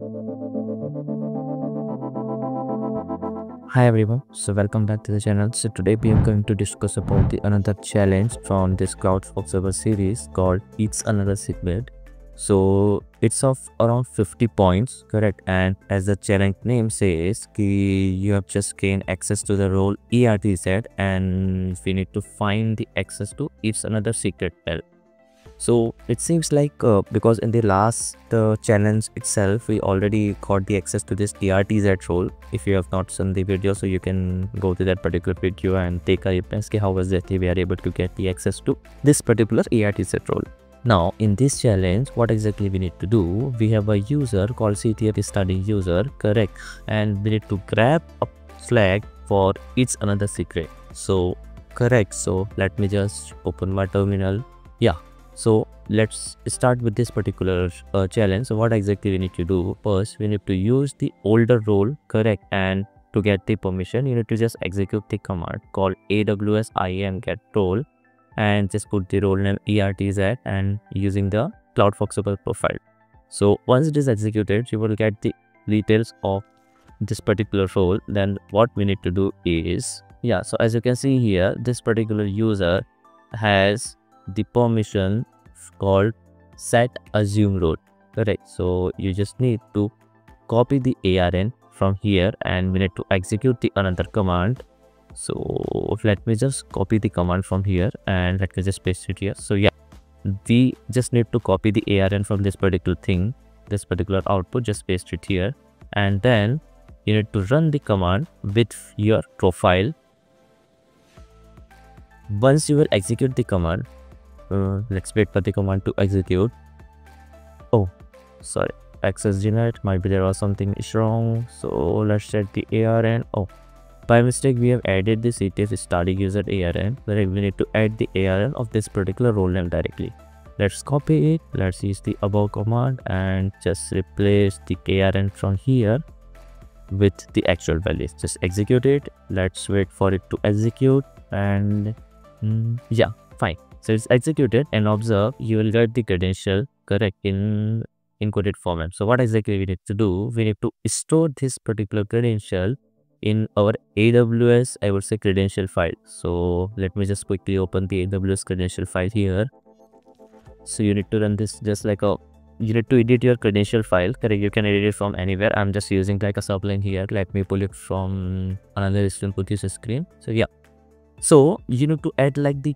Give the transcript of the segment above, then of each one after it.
Hi everyone, so welcome back to the channel. So today we are going to discuss about the another challenge from this CloudFox server series called It's Another Secret. So it's of around 50 points, correct? And as the challenge name says, you have just gained access to the role ERTZ and we need to find the access to It's Another Secret L so it seems like uh, because in the last challenge itself we already got the access to this ERTZ role if you have not seen the video so you can go to that particular video and take a at how exactly we are able to get the access to this particular ERTZ role. Now in this challenge what exactly we need to do we have a user called ctf study user correct and we need to grab a flag for each another secret. So correct so let me just open my terminal. Yeah so let's start with this particular uh, challenge. So what exactly we need to do? First we need to use the older role correct and to get the permission you need to just execute the command called aws iam get role and just put the role name ertz and using the cloudfox profile. So once it is executed you will get the details of this particular role. Then what we need to do is yeah so as you can see here this particular user has the permission called set assume role correct? So you just need to copy the arn from here and we need to execute the another command. So let me just copy the command from here and let me just paste it here. So yeah we just need to copy the arn from this particular thing this particular output just paste it here. And then you need to run the command with your profile. Once you will execute the command uh, let's wait for the command to execute. Oh sorry. Access denied. Might be there was something is wrong. So let's check the arn oh by mistake we have added the ctf study user arn but we need to add the arn of this particular role name directly. Let's copy it. Let's use the above command and just replace the arn from here with the actual values. Just execute it. Let's wait for it to execute. And mm, yeah so it's executed and observe you will get the credential correct in encoded format. So what exactly we need to do? We need to store this particular credential in our AWS, I would say credential file. So let me just quickly open the AWS credential file here. So you need to run this just like a, you need to edit your credential file, correct? You can edit it from anywhere. I'm just using like a subline here. Let me pull it from another student put this screen. So yeah. So you need to add like the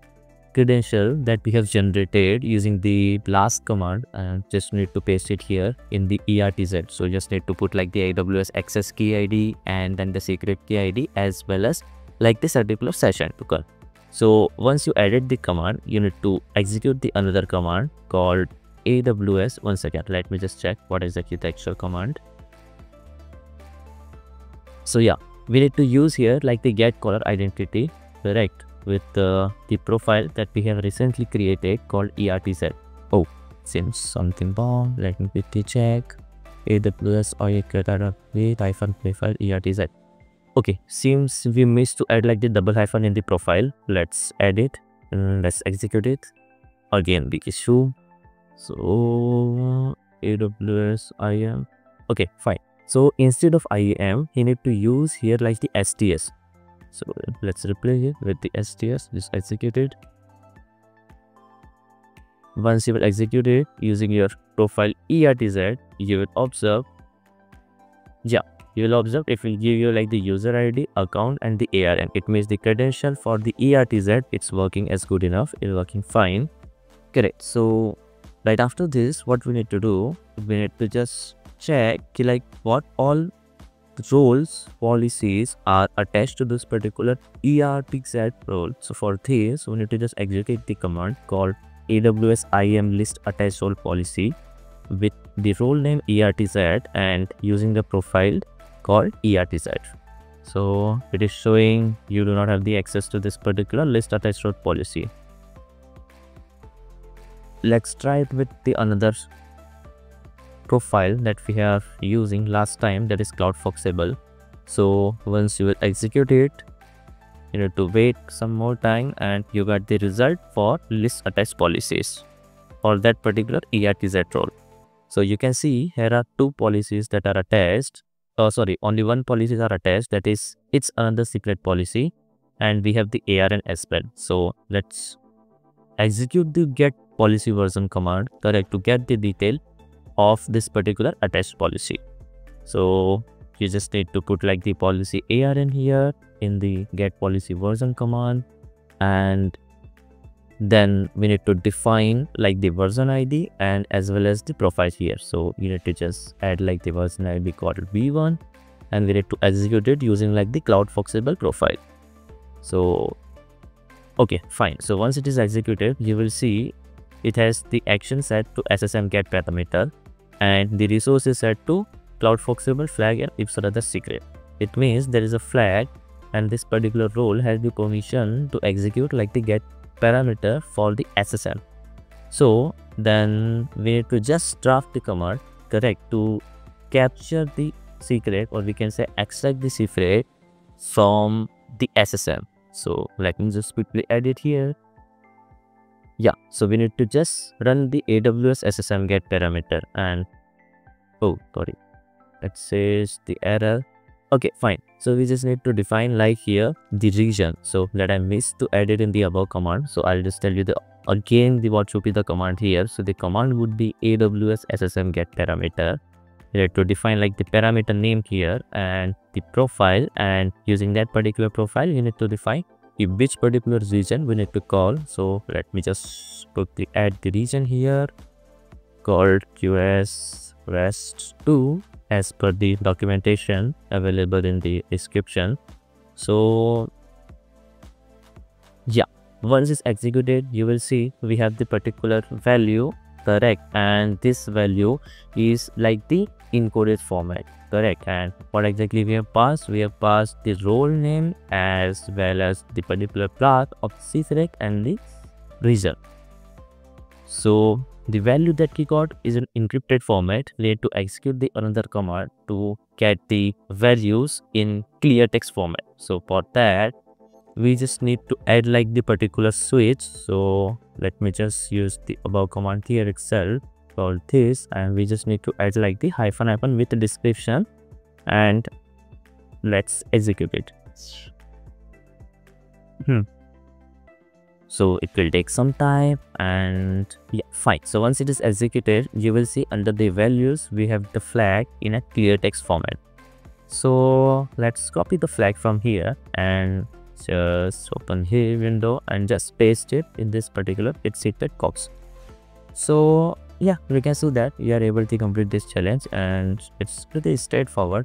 credential that we have generated using the blast command and just need to paste it here in the ERTZ. So just need to put like the AWS access key ID and then the secret key ID as well as like the particular session token. So once you added the command, you need to execute the another command called AWS. One second, let me just check what is actually the actual command. So yeah, we need to use here like the get caller identity, correct? With uh, the profile that we have recently created called ERTZ. Oh, seems something wrong. Let me quickly check. AWS with hyphen profile ERTZ. Okay, seems we missed to add like the double hyphen in the profile. Let's add it. and let's execute it. Again, big issue. So AWS IAM. Okay, fine. So instead of IAM, you need to use here like the STS so let's replay it with the sts just execute it once you will execute it using your profile ertz you will observe yeah you will observe if we give you like the user id account and the arn it means the credential for the ertz it's working as good enough it's working fine. Correct. So right after this what we need to do we need to just check like what all roles policies are attached to this particular ERTZ role. So for this, we need to just execute the command called AWS IAM list attached role policy with the role name ERTZ and using the profile called ERTZ. So it is showing you do not have the access to this particular list attached role policy. Let's try it with the another profile that we are using last time that is cloudfoxable. So once you will execute it you need to wait some more time and you got the result for list attached policies for that particular ERTZ role. so you can see here are two policies that are attached. Oh sorry only one policies are attached that is it's another secret policy and we have the arn as well. So let's execute the get policy version command correct to get the detail of this particular attached policy. So you just need to put like the policy arn here in the get policy version command and then we need to define like the version id and as well as the profile here. So you need to just add like the version id called v1 and we need to execute it using like the cloud foxable profile. So okay fine. So once it is executed you will see it has the action set to ssm get parameter and the resource is set to cloud foxable flag and if other secret it means there is a flag and this particular role has the permission to execute like the get parameter for the SSM. So then we need to just draft the command correct to capture the secret or we can say extract the secret from the SSM. So let me just quickly edit here. Yeah, so we need to just run the AWS SSM get parameter and oh sorry, it. Says the error. Okay fine. So we just need to define like here the region. So that i missed to add it in the above command. So i'll just tell you the again the what should be the command here. So the command would be aws ssm get parameter. Have to define like the parameter name here and the profile. And using that particular profile you need to define which particular region we need to call. So let me just put the add the region here. Called qs rest 2 as per the documentation available in the description. So yeah once it's executed you will see we have the particular value correct? And this value is like the encoded format correct and what exactly we have passed we have passed the role name as well as the particular path of c and the result so the value that we got is an encrypted format. Need to execute the another command to get the values in clear text format. So for that, we just need to add like the particular switch. So let me just use the above command here itself called this and we just need to add like the hyphen hyphen with the description and let's execute it. Hmm. So it will take some time and yeah fine. So once it is executed you will see under the values we have the flag in a clear text format. So let's copy the flag from here and just open here window and just paste it in this particular secret box. So yeah we can see that. We are able to complete this challenge and it's pretty straightforward